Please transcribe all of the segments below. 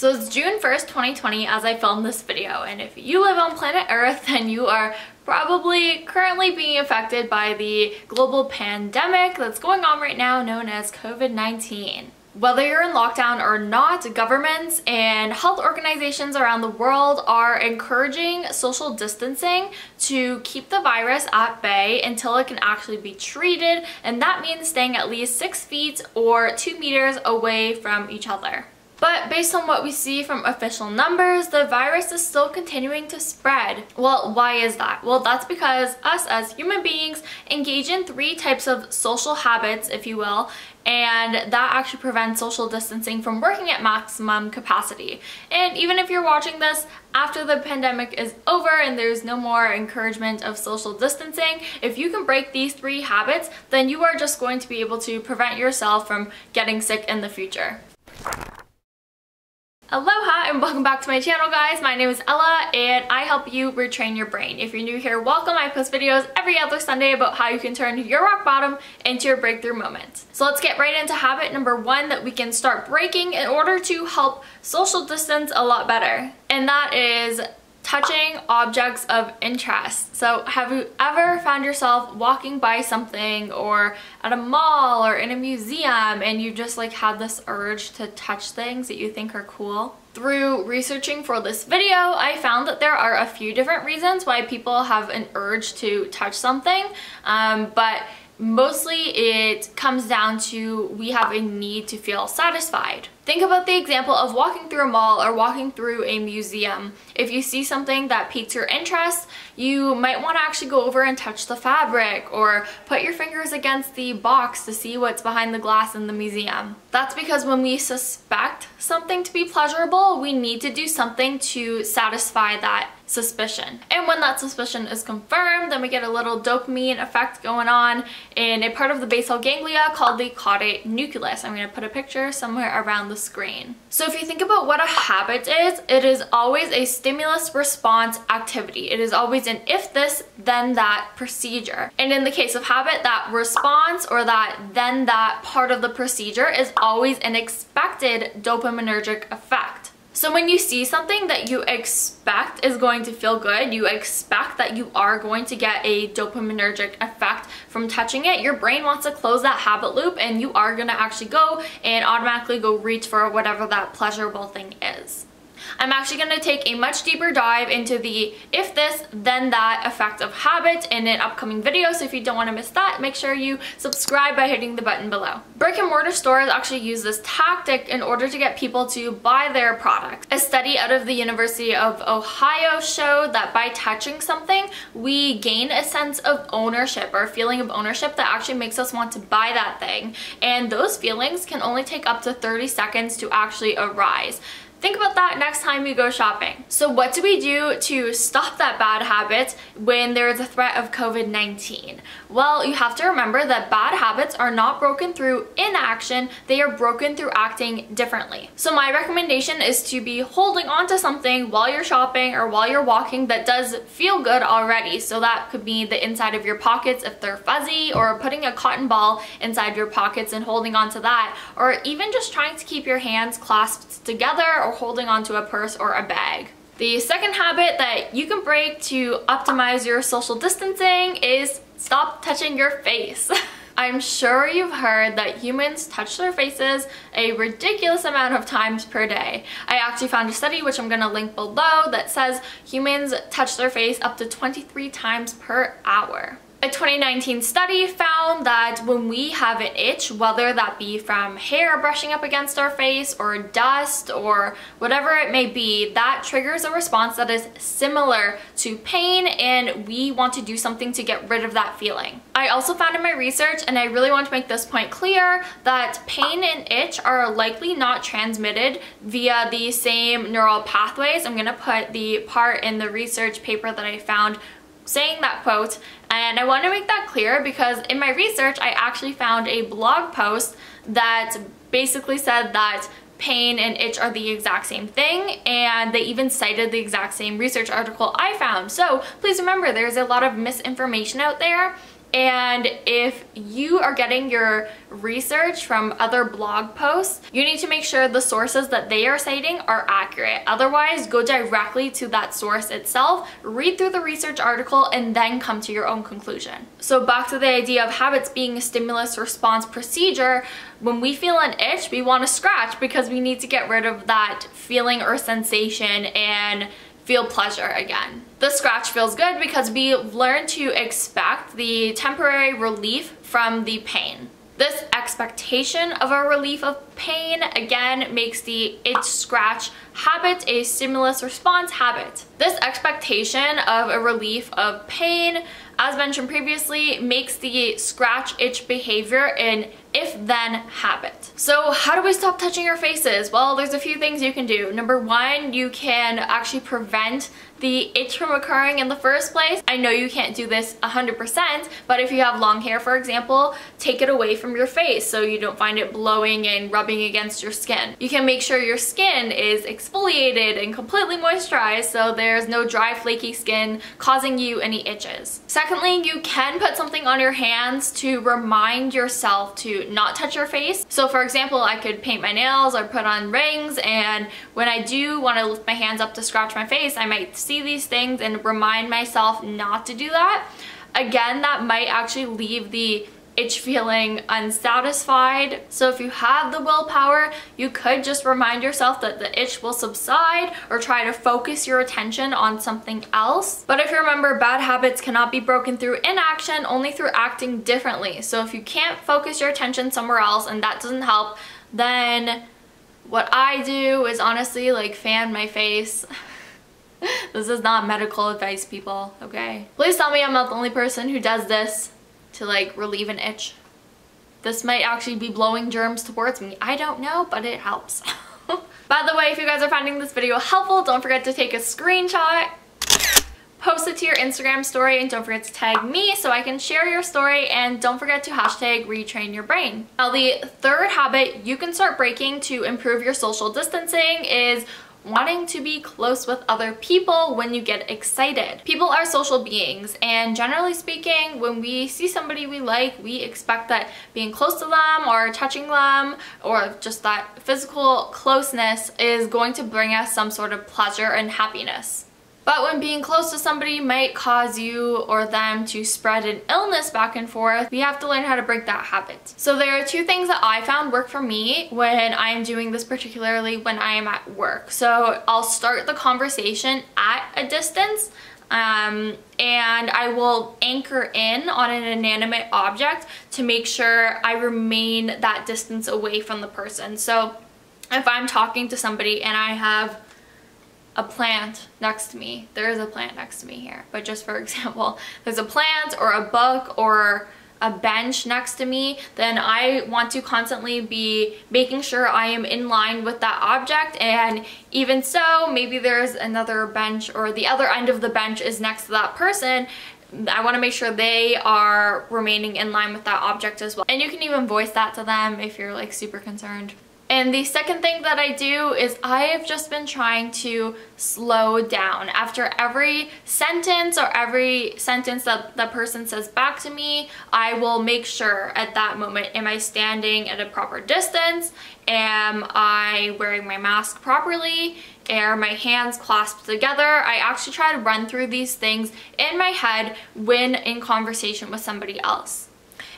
So it's June 1st, 2020 as I film this video and if you live on planet Earth then you are probably currently being affected by the global pandemic that's going on right now known as COVID-19. Whether you're in lockdown or not, governments and health organizations around the world are encouraging social distancing to keep the virus at bay until it can actually be treated and that means staying at least six feet or two meters away from each other. But based on what we see from official numbers, the virus is still continuing to spread. Well, why is that? Well, that's because us as human beings engage in three types of social habits, if you will, and that actually prevents social distancing from working at maximum capacity. And even if you're watching this after the pandemic is over and there's no more encouragement of social distancing, if you can break these three habits, then you are just going to be able to prevent yourself from getting sick in the future. Aloha and welcome back to my channel guys. My name is Ella and I help you retrain your brain. If you're new here, welcome. I post videos every other Sunday about how you can turn your rock bottom into your breakthrough moment. So let's get right into habit number one that we can start breaking in order to help social distance a lot better. And that is touching objects of interest. So have you ever found yourself walking by something or at a mall or in a museum and you just like had this urge to touch things that you think are cool? Through researching for this video, I found that there are a few different reasons why people have an urge to touch something, um, but mostly it comes down to we have a need to feel satisfied. Think about the example of walking through a mall or walking through a museum. If you see something that piques your interest, you might want to actually go over and touch the fabric or put your fingers against the box to see what's behind the glass in the museum. That's because when we suspect something to be pleasurable, we need to do something to satisfy that suspicion. And when that suspicion is confirmed, then we get a little dopamine effect going on in a part of the basal ganglia called the caudate nucleus. I'm going to put a picture somewhere around the screen. So if you think about what a habit is, it is always a stimulus response activity. It is always an if this, then that procedure. And in the case of habit, that response or that then that part of the procedure is always an expected dopaminergic effect. So when you see something that you expect is going to feel good, you expect that you are going to get a dopaminergic effect from touching it, your brain wants to close that habit loop and you are going to actually go and automatically go reach for whatever that pleasurable thing. I'm actually going to take a much deeper dive into the if this then that effect of habit in an upcoming video so if you don't want to miss that make sure you subscribe by hitting the button below. Brick and mortar stores actually use this tactic in order to get people to buy their products. A study out of the University of Ohio showed that by touching something we gain a sense of ownership or a feeling of ownership that actually makes us want to buy that thing and those feelings can only take up to 30 seconds to actually arise. Think about that next time you go shopping. So what do we do to stop that bad habit when there is a threat of COVID-19? Well, you have to remember that bad habits are not broken through inaction, they are broken through acting differently. So my recommendation is to be holding on to something while you're shopping or while you're walking that does feel good already. So that could be the inside of your pockets if they're fuzzy or putting a cotton ball inside your pockets and holding on to that or even just trying to keep your hands clasped together or holding onto a purse or a bag. The second habit that you can break to optimize your social distancing is stop touching your face. I'm sure you've heard that humans touch their faces a ridiculous amount of times per day. I actually found a study, which I'm going to link below, that says humans touch their face up to 23 times per hour. A 2019 study found that when we have an itch, whether that be from hair brushing up against our face or dust or whatever it may be, that triggers a response that is similar to pain and we want to do something to get rid of that feeling. I also found in my research, and I really want to make this point clear, that pain and itch are likely not transmitted via the same neural pathways. I'm going to put the part in the research paper that I found saying that quote and I want to make that clear because in my research I actually found a blog post that basically said that pain and itch are the exact same thing and they even cited the exact same research article I found. So please remember there's a lot of misinformation out there And if you are getting your research from other blog posts, you need to make sure the sources that they are citing are accurate. Otherwise, go directly to that source itself, read through the research article, and then come to your own conclusion. So back to the idea of habits being a stimulus response procedure, when we feel an itch, we want to scratch because we need to get rid of that feeling or sensation and feel pleasure again. The scratch feels good because we learn to expect the temporary relief from the pain. This expectation of a relief of pain again makes the itch scratch habit a stimulus response habit. This expectation of a relief of pain, as mentioned previously, makes the scratch itch behavior an if-then habit. So how do we stop touching our faces? Well, there's a few things you can do. Number one, you can actually prevent the itch from occurring in the first place. I know you can't do this 100%, but if you have long hair, for example, take it away from your face so you don't find it blowing and rubbing against your skin. You can make sure your skin is exfoliated and completely moisturized so there's no dry, flaky skin causing you any itches. Secondly, you can put something on your hands to remind yourself to not touch your face. So for example, I could paint my nails or put on rings and when I do want to lift my hands up to scratch my face, I might see these things and remind myself not to do that. Again, that might actually leave the itch feeling unsatisfied. So if you have the willpower, you could just remind yourself that the itch will subside or try to focus your attention on something else. But if you remember, bad habits cannot be broken through inaction, only through acting differently. So if you can't focus your attention somewhere else and that doesn't help, then what I do is honestly like fan my face this is not medical advice, people, okay? Please tell me I'm not the only person who does this to like relieve an itch. This might actually be blowing germs towards me. I don't know, but it helps. By the way, if you guys are finding this video helpful, don't forget to take a screenshot, post it to your Instagram story, and don't forget to tag me so I can share your story, and don't forget to hashtag retrain your brain. Now, the third habit you can start breaking to improve your social distancing is wanting to be close with other people when you get excited. People are social beings and generally speaking when we see somebody we like we expect that being close to them or touching them or just that physical closeness is going to bring us some sort of pleasure and happiness. But when being close to somebody might cause you or them to spread an illness back and forth, we have to learn how to break that habit. So there are two things that I found work for me when I am doing this particularly when I am at work. So I'll start the conversation at a distance um, and I will anchor in on an inanimate object to make sure I remain that distance away from the person. So if I'm talking to somebody and I have a plant next to me. There is a plant next to me here, but just for example, there's a plant or a book or a bench next to me, then I want to constantly be making sure I am in line with that object and even so, maybe there's another bench or the other end of the bench is next to that person I want to make sure they are remaining in line with that object as well. And you can even voice that to them if you're like super concerned. And the second thing that I do is I have just been trying to slow down. After every sentence or every sentence that the person says back to me, I will make sure at that moment, am I standing at a proper distance? Am I wearing my mask properly? Are my hands clasped together? I actually try to run through these things in my head when in conversation with somebody else.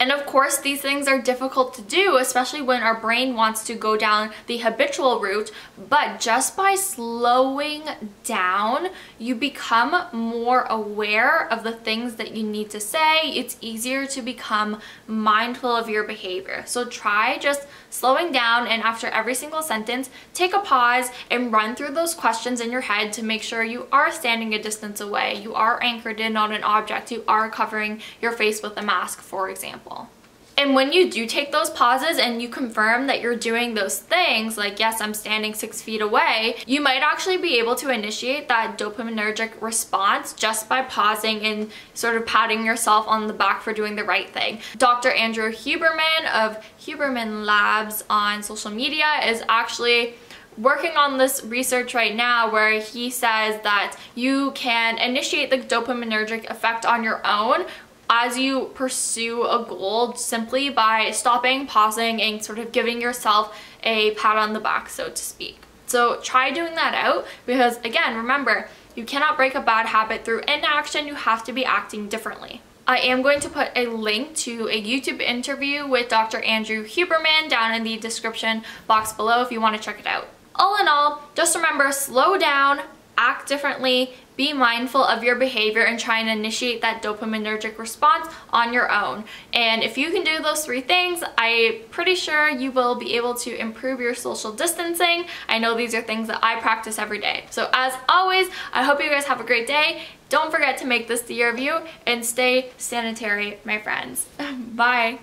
And of course, these things are difficult to do, especially when our brain wants to go down the habitual route. But just by slowing down, you become more aware of the things that you need to say. It's easier to become mindful of your behavior. So try just slowing down and after every single sentence, take a pause and run through those questions in your head to make sure you are standing a distance away, you are anchored in on an object, you are covering your face with a mask, for example. And when you do take those pauses and you confirm that you're doing those things, like yes, I'm standing six feet away, you might actually be able to initiate that dopaminergic response just by pausing and sort of patting yourself on the back for doing the right thing. Dr. Andrew Huberman of Huberman Labs on social media is actually working on this research right now where he says that you can initiate the dopaminergic effect on your own as you pursue a goal simply by stopping, pausing, and sort of giving yourself a pat on the back, so to speak. So try doing that out because again, remember, you cannot break a bad habit through inaction, you have to be acting differently. I am going to put a link to a YouTube interview with Dr. Andrew Huberman down in the description box below if you want to check it out. All in all, just remember, slow down, act differently, be mindful of your behavior and try and initiate that dopaminergic response on your own. And if you can do those three things, I'm pretty sure you will be able to improve your social distancing. I know these are things that I practice every day. So as always, I hope you guys have a great day. Don't forget to make this the year of you and stay sanitary, my friends. Bye.